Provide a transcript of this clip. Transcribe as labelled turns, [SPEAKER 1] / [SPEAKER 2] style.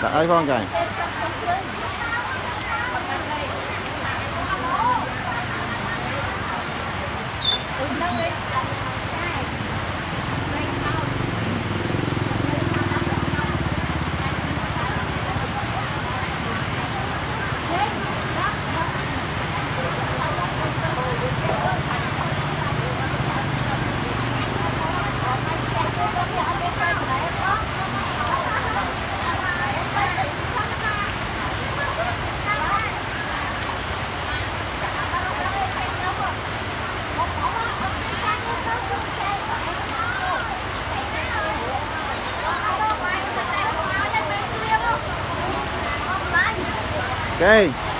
[SPEAKER 1] the iPhone game. Okay.